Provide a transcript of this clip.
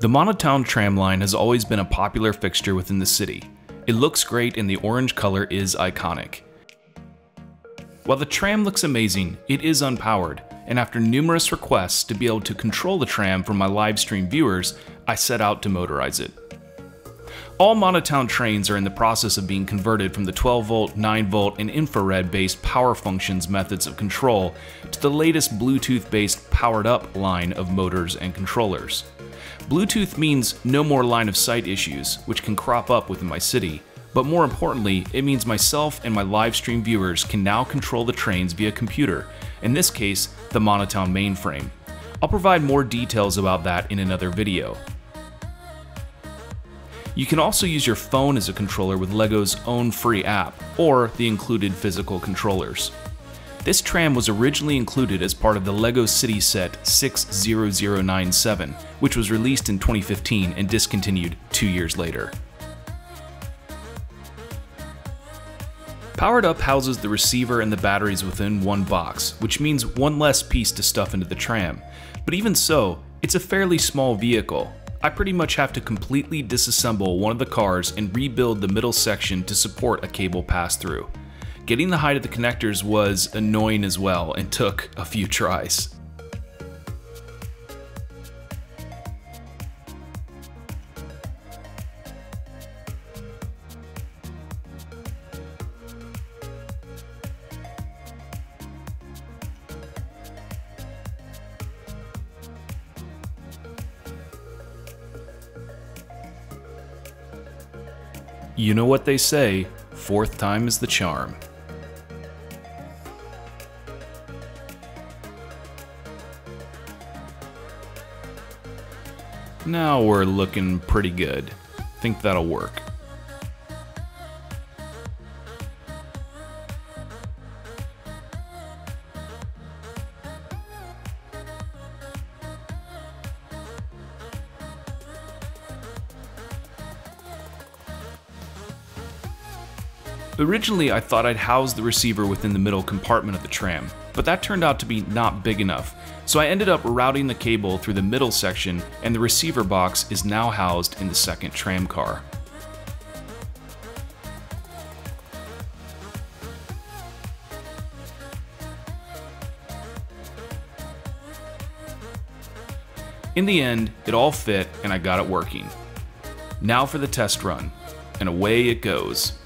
The Monotown tram line has always been a popular fixture within the city. It looks great and the orange color is iconic. While the tram looks amazing, it is unpowered, and after numerous requests to be able to control the tram from my livestream viewers, I set out to motorize it. All Monotown trains are in the process of being converted from the 12 volt, 9 volt, and infrared based power functions methods of control to the latest Bluetooth based powered up line of motors and controllers. Bluetooth means no more line of sight issues, which can crop up within my city, but more importantly, it means myself and my live stream viewers can now control the trains via computer, in this case, the Monotown mainframe. I'll provide more details about that in another video. You can also use your phone as a controller with LEGO's own free app, or the included physical controllers. This tram was originally included as part of the LEGO City Set 60097, which was released in 2015 and discontinued two years later. Powered Up houses the receiver and the batteries within one box, which means one less piece to stuff into the tram. But even so, it's a fairly small vehicle, I pretty much have to completely disassemble one of the cars and rebuild the middle section to support a cable pass-through. Getting the height of the connectors was annoying as well and took a few tries. You know what they say, fourth time is the charm. Now we're looking pretty good. Think that'll work. Originally, I thought I'd house the receiver within the middle compartment of the tram, but that turned out to be not big enough, so I ended up routing the cable through the middle section and the receiver box is now housed in the second tram car. In the end, it all fit and I got it working. Now for the test run, and away it goes.